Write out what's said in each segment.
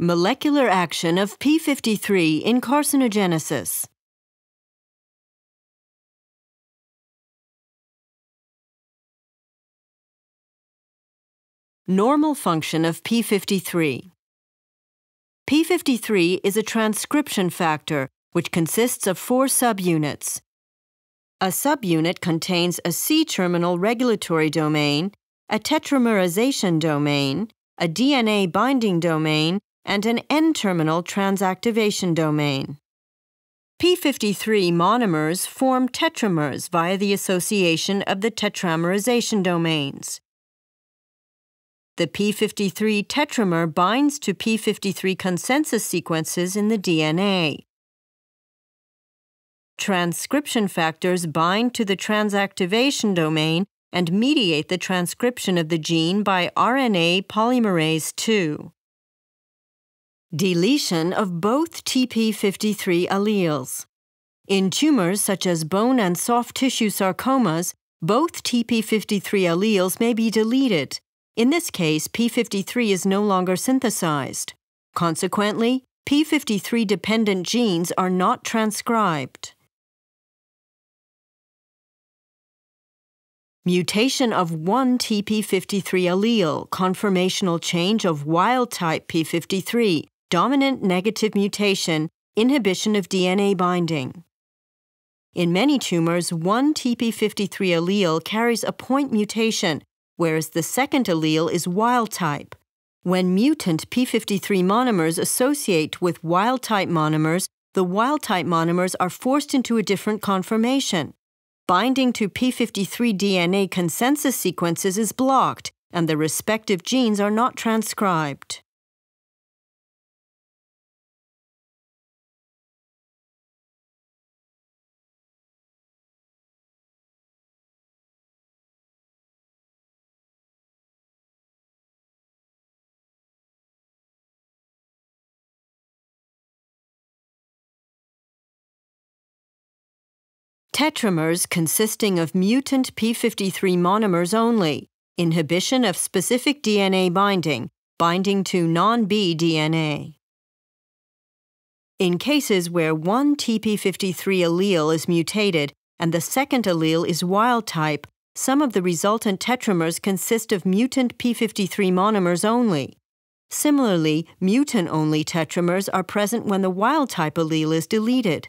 Molecular action of P53 in carcinogenesis. Normal function of P53. P53 is a transcription factor which consists of four subunits. A subunit contains a C-terminal regulatory domain, a tetramerization domain, a DNA binding domain, and an N-terminal transactivation domain. P53 monomers form tetramers via the association of the tetramerization domains. The P53 tetramer binds to P53 consensus sequences in the DNA. Transcription factors bind to the transactivation domain and mediate the transcription of the gene by RNA polymerase II. Deletion of both TP53 alleles. In tumors such as bone and soft tissue sarcomas, both TP53 alleles may be deleted in this case, P53 is no longer synthesized. Consequently, P53 dependent genes are not transcribed. Mutation of one TP53 allele, conformational change of wild type P53, dominant negative mutation, inhibition of DNA binding. In many tumors, one TP53 allele carries a point mutation whereas the second allele is wild type. When mutant p53 monomers associate with wild type monomers, the wild type monomers are forced into a different conformation. Binding to p53 DNA consensus sequences is blocked, and the respective genes are not transcribed. Tetramers consisting of mutant p53 monomers only, inhibition of specific DNA binding, binding to non-B DNA. In cases where one TP53 allele is mutated and the second allele is wild type, some of the resultant tetramers consist of mutant p53 monomers only. Similarly, mutant only tetramers are present when the wild type allele is deleted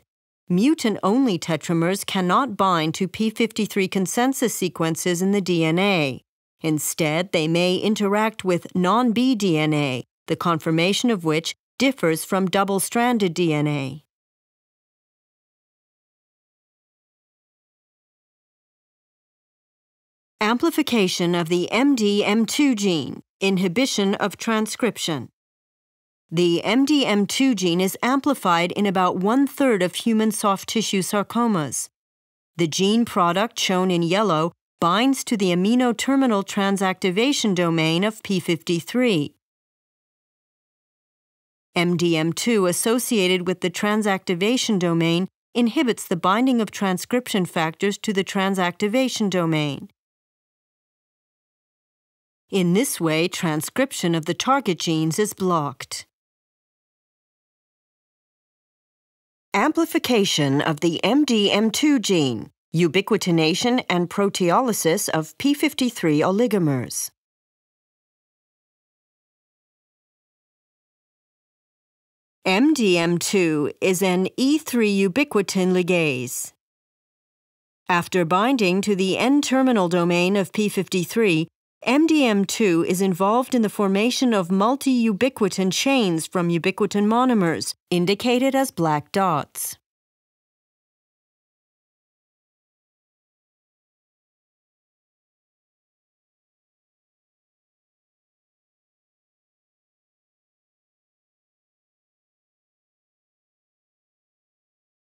mutant-only tetramers cannot bind to p53 consensus sequences in the DNA. Instead, they may interact with non-B DNA, the conformation of which differs from double-stranded DNA. Amplification of the MDM2 gene, inhibition of transcription. The MDM2 gene is amplified in about one third of human soft tissue sarcomas. The gene product shown in yellow binds to the amino terminal transactivation domain of P53. MDM2 associated with the transactivation domain inhibits the binding of transcription factors to the transactivation domain. In this way, transcription of the target genes is blocked. Amplification of the MDM2 gene, ubiquitination and proteolysis of P53 oligomers. MDM2 is an E3 ubiquitin ligase. After binding to the N-terminal domain of P53, MDM2 is involved in the formation of multi-ubiquitin chains from ubiquitin monomers, indicated as black dots.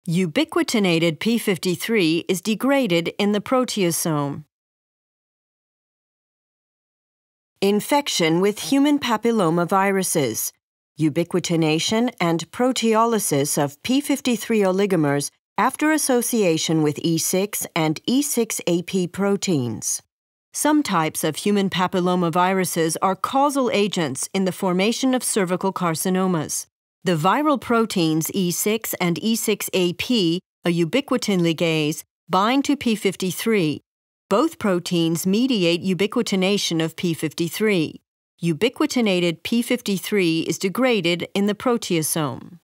Ubiquitinated P53 is degraded in the proteasome. Infection with human papillomaviruses, ubiquitination and proteolysis of P53 oligomers after association with E6 and E6AP proteins. Some types of human papillomaviruses are causal agents in the formation of cervical carcinomas. The viral proteins E6 and E6AP, a ubiquitin ligase, bind to P53. Both proteins mediate ubiquitination of P53. Ubiquitinated P53 is degraded in the proteasome.